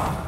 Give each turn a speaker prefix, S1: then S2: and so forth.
S1: Ah.